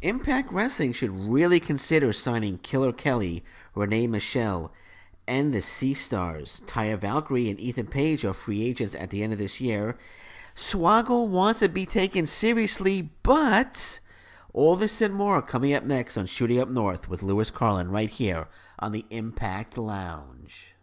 Impact Wrestling should really consider signing Killer Kelly, Renee Michelle, and the Sea Stars. Taya Valkyrie and Ethan Page are free agents at the end of this year. Swoggle wants to be taken seriously, but all this and more coming up next on Shooting Up North with Lewis Carlin right here on the Impact Lounge.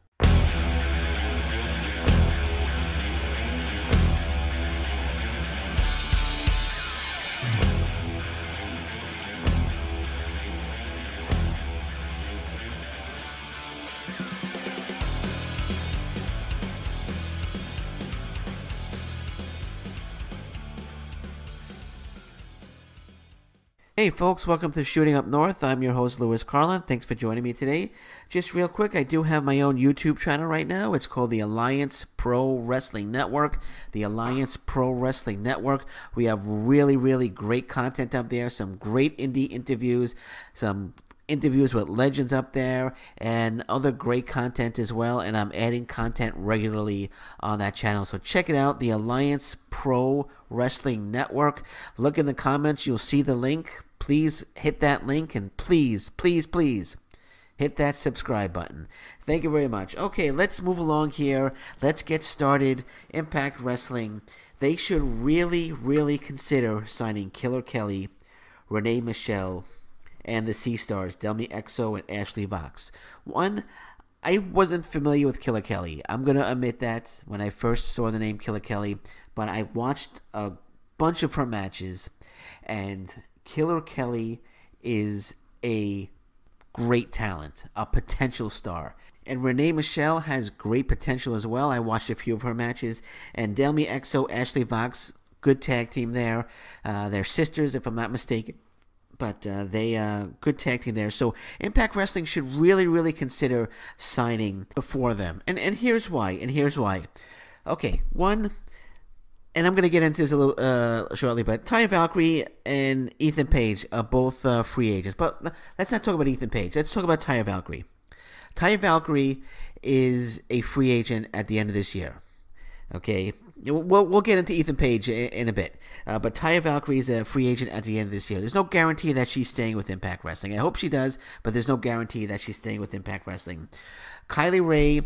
Hey folks, welcome to Shooting Up North. I'm your host Lewis Carlin. Thanks for joining me today. Just real quick, I do have my own YouTube channel right now. It's called the Alliance Pro Wrestling Network. The Alliance Pro Wrestling Network. We have really, really great content up there. Some great indie interviews, some interviews with legends up there and other great content as well and i'm adding content regularly on that channel. So check it out the alliance pro wrestling network. Look in the comments you'll see the link. Please hit that link and please please please hit that subscribe button. Thank you very much. Okay let's move along here. Let's get started. Impact wrestling. They should really really consider signing killer kelly renee michelle and the Sea Stars, Delmi Exo and Ashley Vox. One, I wasn't familiar with Killer Kelly. I'm going to admit that when I first saw the name Killer Kelly, but I watched a bunch of her matches, and Killer Kelly is a great talent, a potential star. And Renee Michelle has great potential as well. I watched a few of her matches. And Delmi Exo, Ashley Vox, good tag team there. Uh, they're sisters, if I'm not mistaken but uh, they uh, good tag team there. So Impact Wrestling should really, really consider signing before them. And and here's why. And here's why. Okay, one, and I'm gonna get into this a little uh, shortly. But Taya Valkyrie and Ethan Page are both uh, free agents. But let's not talk about Ethan Page. Let's talk about Taya Valkyrie. Taya Valkyrie is a free agent at the end of this year. Okay, we'll, we'll get into Ethan Page in, in a bit. Uh, but Taya Valkyrie is a free agent at the end of this year. There's no guarantee that she's staying with Impact Wrestling. I hope she does, but there's no guarantee that she's staying with Impact Wrestling. Kylie Rae,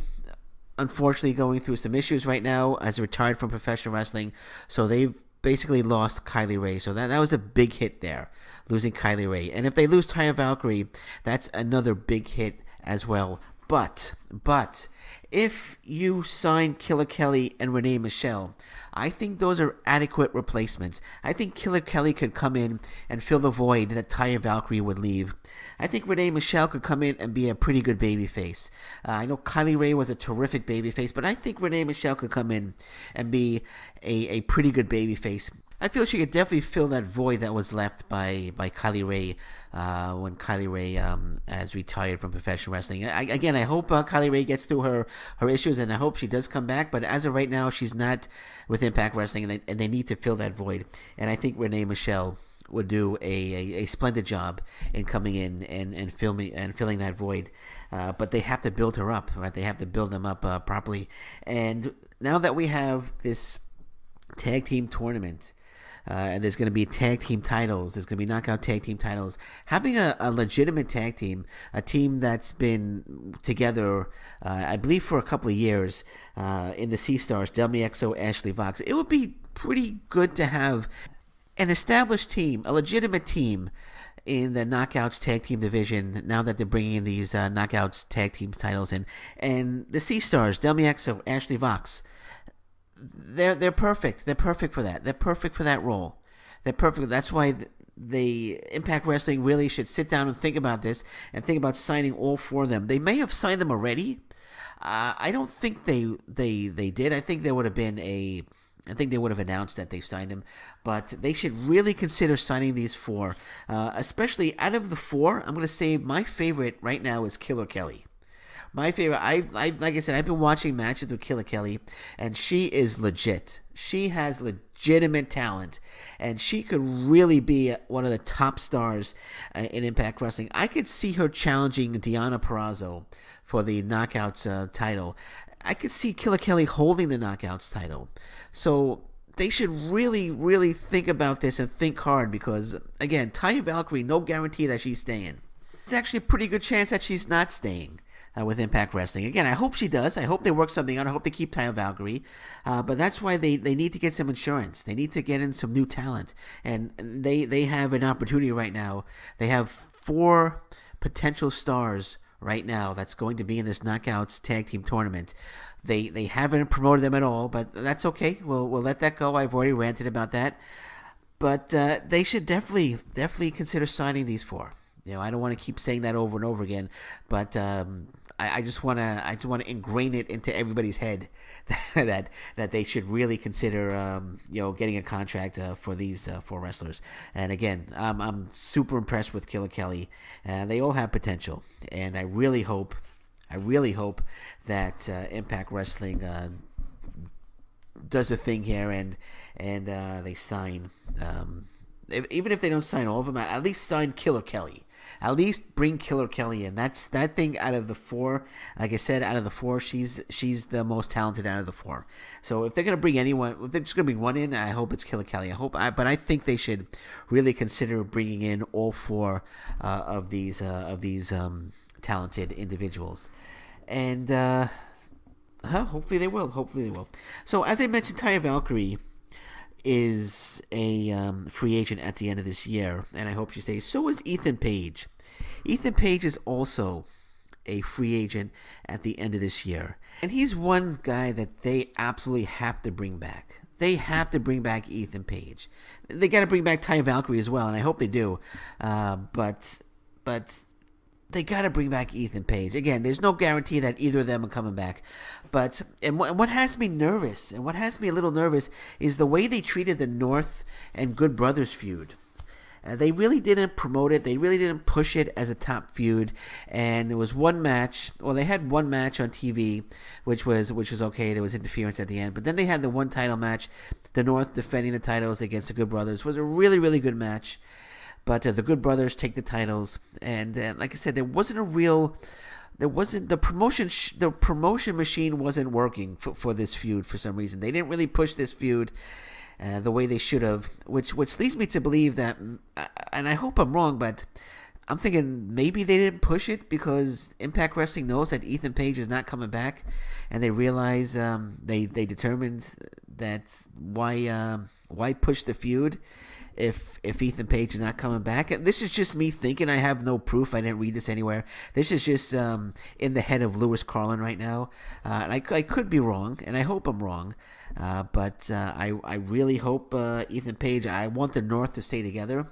unfortunately, going through some issues right now, has retired from professional wrestling. So they've basically lost Kylie Rae. So that, that was a big hit there, losing Kylie Rae. And if they lose Taya Valkyrie, that's another big hit as well. But, but, if you sign Killer Kelly and Renee Michelle, I think those are adequate replacements. I think Killer Kelly could come in and fill the void that Taya Valkyrie would leave. I think Renee Michelle could come in and be a pretty good babyface. Uh, I know Kylie Rae was a terrific babyface, but I think Renee Michelle could come in and be a, a pretty good babyface. I feel she could definitely fill that void that was left by by Kylie Rae uh, when Kylie Rae um, has retired from professional wrestling. I, again, I hope uh, Kylie Rae gets through her her issues, and I hope she does come back. But as of right now, she's not with Impact Wrestling, and they, and they need to fill that void. And I think Renee Michelle would do a, a, a, splendid job in coming in and, and filming and filling that void. Uh, but they have to build her up, right? They have to build them up uh, properly. And now that we have this tag team tournament uh, and there's going to be tag team titles. There's going to be knockout tag team titles. Having a, a legitimate tag team, a team that's been together, uh, I believe, for a couple of years uh, in the Sea Stars, Delmi Ashley Vox, it would be pretty good to have an established team, a legitimate team in the knockouts tag team division now that they're bringing in these uh, knockouts tag team titles in and the sea stars delmi ashley vox they're they're perfect. They're perfect for that. They're perfect for that role. They're perfect. That's why the Impact Wrestling really should sit down and think about this and think about signing all four of them. They may have signed them already. Uh, I don't think they they they did. I think there would have been a. I think they would have announced that they signed him, but they should really consider signing these four. Uh, especially out of the four, I'm going to say my favorite right now is Killer Kelly. My favorite, I, I like I said, I've been watching matches with Killer Kelly, and she is legit. She has legitimate talent, and she could really be one of the top stars uh, in Impact Wrestling. I could see her challenging Deonna Purrazzo for the Knockouts uh, title. I could see Killer Kelly holding the Knockouts title. So they should really, really think about this and think hard because, again, Taya Valkyrie, no guarantee that she's staying. It's actually a pretty good chance that she's not staying uh, with Impact Wrestling. Again, I hope she does. I hope they work something out. I hope they keep Taya Valkyrie. Uh, but that's why they, they need to get some insurance. They need to get in some new talent. And they, they have an opportunity right now. They have four potential stars right now that's going to be in this Knockouts Tag Team Tournament. They they haven't promoted them at all, but that's okay. We'll we'll let that go. I've already ranted about that. But uh, they should definitely definitely consider signing these four. You know, I don't want to keep saying that over and over again, but um, I, I, just want to I just want to ingrain it into everybody's head that that they should really consider um, you know getting a contract uh, for these uh, four wrestlers. And again, um, I'm super impressed with Killer Kelly, and they all have potential. And I really hope, I really hope that uh, Impact Wrestling uh, does a thing here and and uh, they sign. Um, if, even if they don't sign all of them, at least sign Killer Kelly at least bring Killer Kelly in. That's that thing out of the four. Like I said, out of the four, she's she's the most talented out of the four. So if they're gonna bring anyone, if they're just gonna bring one in, I hope it's Killer Kelly. I hope, I, but I think they should really consider bringing in all four uh, of these uh, of these um, talented individuals, and. Uh, Huh, hopefully they will. Hopefully they will. So as I mentioned, Taya Valkyrie is a um, free agent at the end of this year, and I hope she stays. So is Ethan Page. Ethan Page is also a free agent at the end of this year. And he's one guy that they absolutely have to bring back. They have to bring back Ethan Page. They got to bring back Taya Valkyrie as well, and I hope they do. Uh, but but they got to bring back Ethan Page. Again, there's no guarantee that either of them are coming back. But and what, has me nervous and what has me a little nervous is the way they treated the North and Good Brothers feud. Uh, they really didn't promote it. They really didn't push it as a top feud. And there was one match. Well, they had one match on TV, which was which was okay. There was interference at the end, but then they had the one title match. The North defending the titles against the Good Brothers was a really really good match. But uh, the Good Brothers take the titles, and uh, like I said, there wasn't a real there wasn't the promotion sh- the promotion machine wasn't working for, for this feud for some reason. They didn't really push this feud uh, the way they should have, which which leads me to believe that, uh, and I hope I'm wrong, but I'm thinking maybe they didn't push it because Impact Wrestling knows that Ethan Page is not coming back, and they realize um, they they determined that why uh, why push the feud if if Ethan Page is not coming back. And this is just me thinking. I have no proof. I didn't read this anywhere. This is just um, in the head of Lewis Carlin right now, uh, and I, I could be wrong, and I hope I'm wrong. Uh, but uh, I I really hope uh, Ethan Page. I want the North to stay together.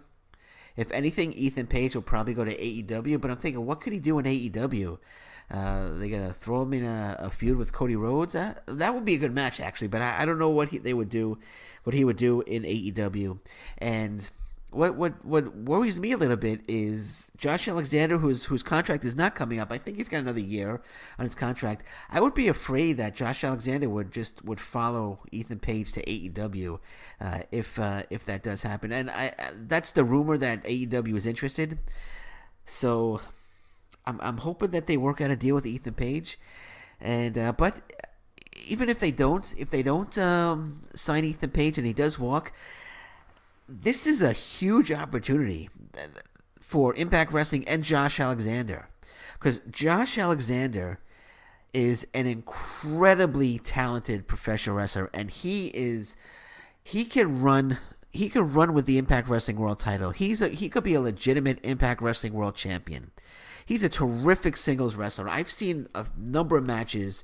If anything, Ethan Page will probably go to AEW. But I'm thinking, what could he do in AEW? Uh, they gonna throw him in a, a feud with Cody Rhodes. Uh, that would be a good match, actually. But I, I don't know what he, they would do, what he would do in AEW. And what what what worries me a little bit is Josh Alexander, whose whose contract is not coming up. I think he's got another year on his contract. I would be afraid that Josh Alexander would just would follow Ethan Page to AEW uh, if uh, if that does happen. And I that's the rumor that AEW is interested. So I'm, I'm hoping that they work out a deal with Ethan Page, and uh, but even if they don't, if they don't um, sign Ethan Page and he does walk, this is a huge opportunity for Impact Wrestling and Josh Alexander, because Josh Alexander is an incredibly talented professional wrestler, and he is he can run he could run with the Impact Wrestling World Title. He's a he could be a legitimate Impact Wrestling World Champion he's a terrific singles wrestler. I've seen a number of matches,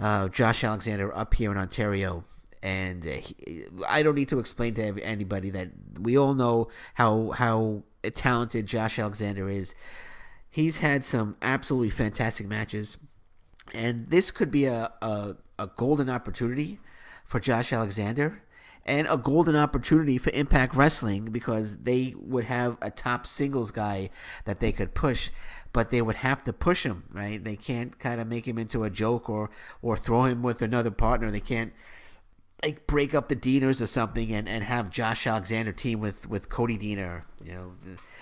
uh, Josh Alexander up here in Ontario, and uh, he, I don't need to explain to anybody that we all know how how talented Josh Alexander is. He's had some absolutely fantastic matches, and this could be a, a, a golden opportunity for Josh Alexander and a golden opportunity for Impact Wrestling because they would have a top singles guy that they could push but they would have to push him, right? They can't kind of make him into a joke or or throw him with another partner. They can't like break up the Deaners or something and, and have Josh Alexander team with, with Cody Deaner, you know,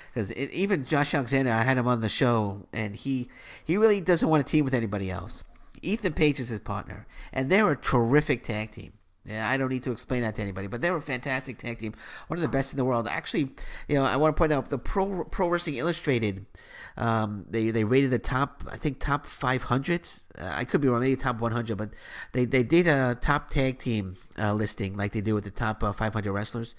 because even Josh Alexander, I had him on the show, and he he really doesn't want to team with anybody else. Ethan Page is his partner, and they're a terrific tag team. Yeah, I don't need to explain that to anybody, but they were a fantastic tag team, one of the best in the world. Actually, you know, I want to point out the Pro Pro Wrestling Illustrated. Um, they they rated the top, I think top 500. Uh, I could be wrong, maybe top 100, but they they did a top tag team uh, listing like they do with the top uh, 500 wrestlers,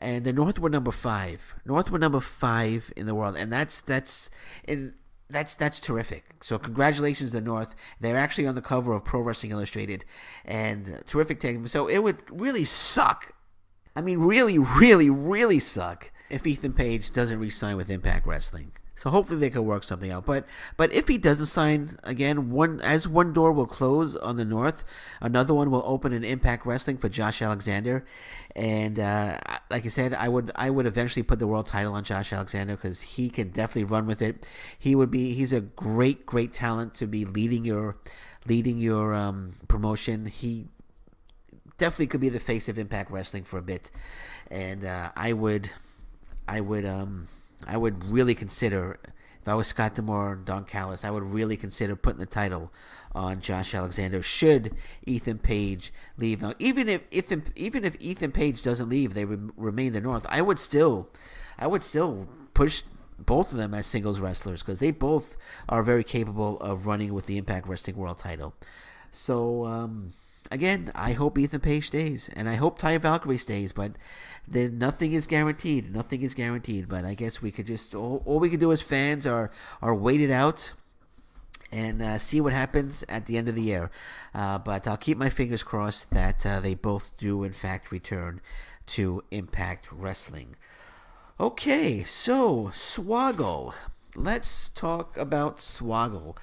and the North were number five. North were number five in the world, and that's that's in that's that's terrific. So congratulations to North. They're actually on the cover of Pro Wrestling Illustrated, and uh, terrific team. So it would really suck. I mean, really, really, really suck if Ethan Page doesn't re-sign with Impact Wrestling. So hopefully they can work something out. But but if he doesn't sign again, one as one door will close on the north, another one will open in Impact Wrestling for Josh Alexander. And uh, like I said, I would I would eventually put the world title on Josh Alexander because he can definitely run with it. He would be he's a great great talent to be leading your leading your um, promotion. He definitely could be the face of Impact Wrestling for a bit, and uh, I would I would um I would really consider, if I was Scott D'Amore and Don Callis, I would really consider putting the title on Josh Alexander. Should Ethan Page leave now, even if Ethan, even if Ethan Page doesn't leave, they re- remain the North. I would still, I would still push both of them as singles wrestlers because they both are very capable of running with the Impact Wrestling World Title. So. Um, again, I hope Ethan Page stays, and I hope Taya Valkyrie stays, but then nothing is guaranteed. Nothing is guaranteed. But I guess we could just all, all we could do as fans are are wait it out and uh, see what happens at the end of the year. Uh, but I'll keep my fingers crossed that uh, they both do in fact return to Impact Wrestling. Okay, so Swoggle. Let's talk about Swoggle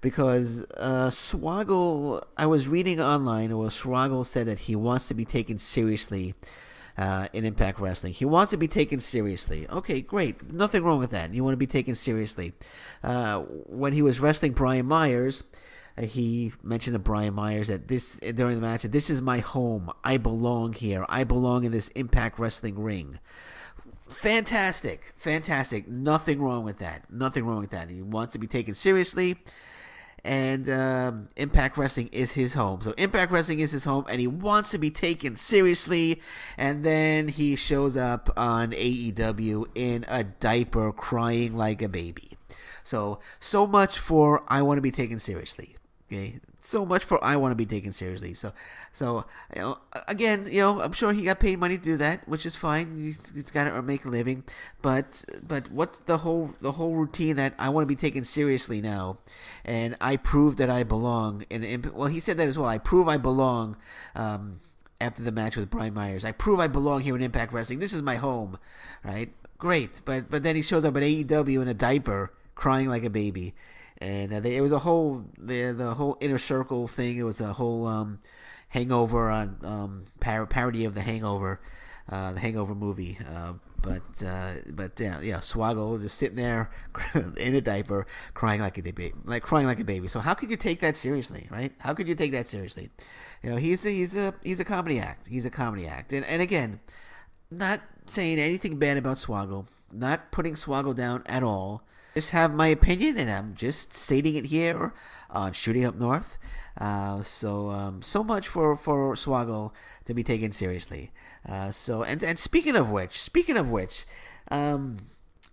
because uh, Swoggle, I was reading online, where Swoggle said that he wants to be taken seriously uh, in Impact Wrestling. He wants to be taken seriously. Okay, great. Nothing wrong with that. You want to be taken seriously. Uh, when he was wrestling Brian Myers, uh, he mentioned to Brian Myers that this during the match, this is my home. I belong here. I belong in this Impact Wrestling ring. Fantastic, fantastic. Nothing wrong with that. Nothing wrong with that. He wants to be taken seriously and um, Impact Wrestling is his home. So Impact Wrestling is his home, and he wants to be taken seriously. And then he shows up on AEW in a diaper, crying like a baby. So so much for I want to be taken seriously. Okay, so much for I want to be taken seriously. So, so you know, again, you know, I'm sure he got paid money to do that, which is fine. He's, he's got to make a living. But, but what's the whole the whole routine that I want to be taken seriously now, and I prove that I belong. And well, he said that as well. I prove I belong. Um, after the match with Brian Myers, I prove I belong here in Impact Wrestling. This is my home, right? Great, but but then he shows up at AEW in a diaper, crying like a baby and uh, they, it was a whole the the whole inner circle thing. It was a whole um, hangover on um, par- parody of the Hangover, uh, the Hangover movie. Uh, but uh, but yeah, yeah, Swoggle just sitting there in a diaper, crying like a baby, like crying like a baby. So how could you take that seriously, right? How could you take that seriously? You know, he's a, he's a he's a comedy act. He's a comedy act, and and again, not saying anything bad about Swoggle, not putting Swoggle down at all just have my opinion, and I'm just stating it here on Shooting Up North. Uh, so um, so much for for Swoggle to be taken seriously. Uh, so and and speaking of which, speaking of which, um,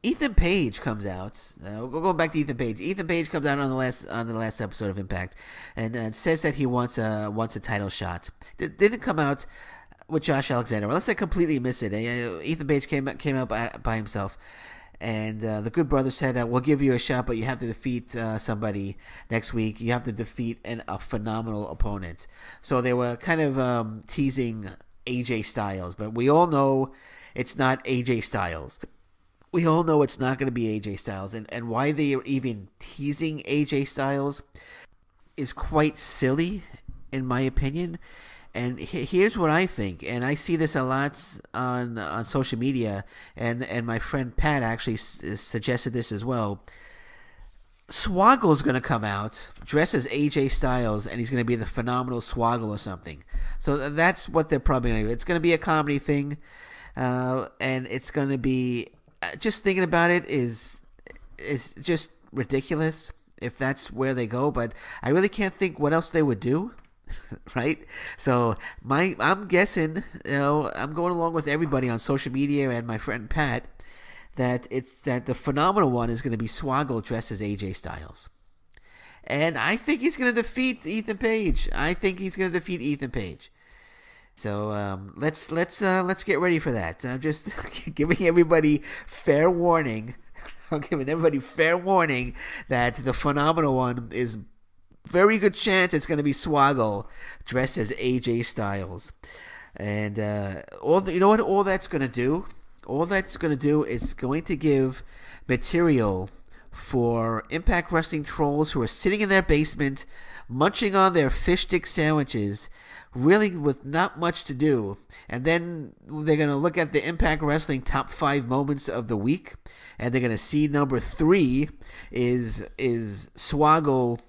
Ethan Page comes out. Uh, we're going back to Ethan Page. Ethan Page comes out on the last on the last episode of Impact, and uh, says that he wants a wants a title shot. D- didn't come out with Josh Alexander. Unless I completely miss it. Uh, Ethan Page came came out by, by himself and uh, the good brother said, uh, "We'll give you a shot, but you have to defeat uh, somebody next week. You have to defeat an, a phenomenal opponent." So they were kind of um, teasing AJ Styles, but we all know it's not AJ Styles. We all know it's not going to be AJ Styles, and and why they are even teasing AJ Styles is quite silly, in my opinion. And here's what I think, and I see this a lot on on social media, and and my friend Pat actually s- suggested this as well. Swoggle's going to come out dressed as AJ Styles, and he's going to be the phenomenal Swoggle or something. So that's what they're probably going to do. It's going to be a comedy thing, uh, and it's going to be uh, just thinking about it is is just ridiculous if that's where they go. But I really can't think what else they would do. right? So my I'm guessing, you know, I'm going along with everybody on social media and my friend Pat that it's that the phenomenal one is going to be Swoggle dressed as AJ Styles. And I think he's going to defeat Ethan Page. I think he's going to defeat Ethan Page. So um, let's let's uh, let's get ready for that. I'm just giving everybody fair warning. I'm giving everybody fair warning that the phenomenal one is very good chance it's going to be Swoggle dressed as AJ Styles, and uh, all the, you know what all that's going to do. All that's going to do is going to give material for Impact Wrestling trolls who are sitting in their basement, munching on their fish stick sandwiches, really with not much to do. And then they're going to look at the Impact Wrestling top five moments of the week, and they're going to see number three is is Swoggle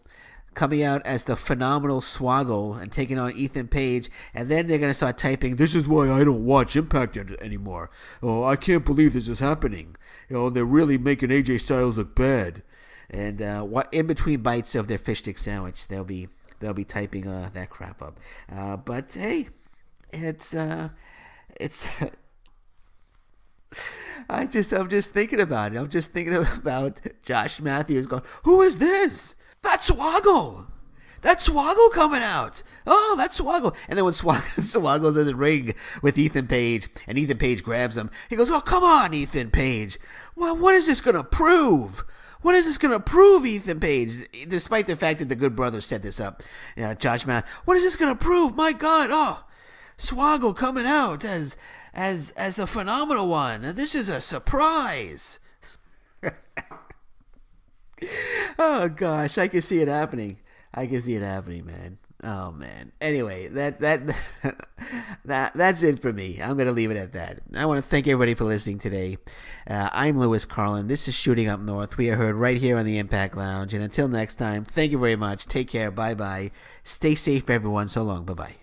coming out as the phenomenal Swoggle and taking on Ethan Page, and then they're gonna start typing, "This is why I don't watch Impact anymore." Oh, I can't believe this is happening. You know, they're really making AJ Styles look bad. And uh, what in between bites of their fish stick sandwich, they'll be they'll be typing uh, that crap up. Uh, but hey, it's uh, it's. I just I'm just thinking about it. I'm just thinking about Josh Matthews going, "Who is this?" That's Swoggle. That's Swoggle coming out. Oh, that's Swoggle. And then when Swoggle's in the ring with Ethan Page, and Ethan Page grabs him, he goes, Oh, come on, Ethan Page. Well, what is this going to prove? What is this going to prove, Ethan Page? Despite the fact that the good brother set this up, uh, Josh Math. What is this going to prove? My God, oh, Swoggle coming out as as as the phenomenal one. This is a surprise. Oh gosh, I can see it happening. I can see it happening, man. Oh man. Anyway, that that that that's it for me. I'm gonna leave it at that. I want to thank everybody for listening today. Uh, I'm Lewis Carlin. This is Shooting Up North. We are heard right here on the Impact Lounge. And until next time, thank you very much. Take care. Bye bye. Stay safe, everyone. So long. Bye bye.